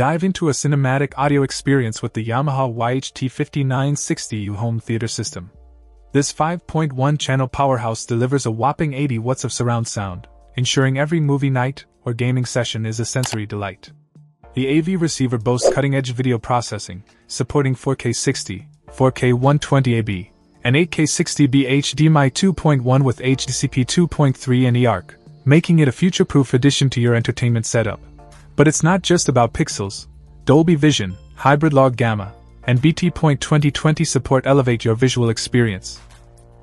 Dive into a cinematic audio experience with the Yamaha YHT5960U home theater system. This 5.1 channel powerhouse delivers a whopping 80 watts of surround sound, ensuring every movie night or gaming session is a sensory delight. The AV receiver boasts cutting edge video processing, supporting 4K 60, 4K 120AB, and 8K 60B HDMI 2.1 with HDCP 2.3 and eARC, making it a future proof addition to your entertainment setup. But it's not just about pixels. Dolby Vision, Hybrid Log Gamma, and BT Point 2020 support elevate your visual experience.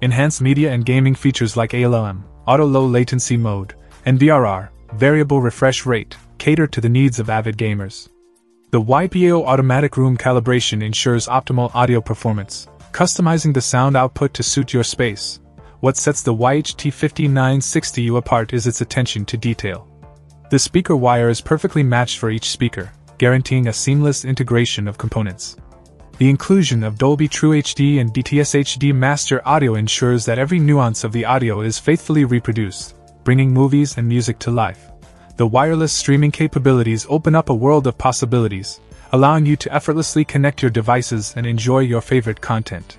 Enhanced media and gaming features like ALLM, Auto Low Latency Mode, and VRR, Variable Refresh Rate, cater to the needs of avid gamers. The YPAO automatic room calibration ensures optimal audio performance, customizing the sound output to suit your space. What sets the YHT5960U apart is its attention to detail. The speaker wire is perfectly matched for each speaker, guaranteeing a seamless integration of components. The inclusion of Dolby True HD and DTS HD Master audio ensures that every nuance of the audio is faithfully reproduced, bringing movies and music to life. The wireless streaming capabilities open up a world of possibilities, allowing you to effortlessly connect your devices and enjoy your favorite content.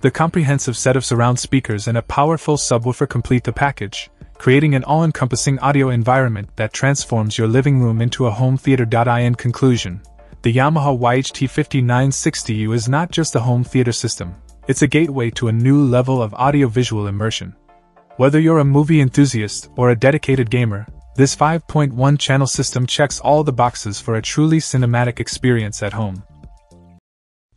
The comprehensive set of surround speakers and a powerful subwoofer complete the package, creating an all encompassing audio environment that transforms your living room into a home theater. In conclusion, the Yamaha YHT5960U is not just a home theater system, it's a gateway to a new level of audiovisual immersion. Whether you're a movie enthusiast or a dedicated gamer, this 5.1 channel system checks all the boxes for a truly cinematic experience at home.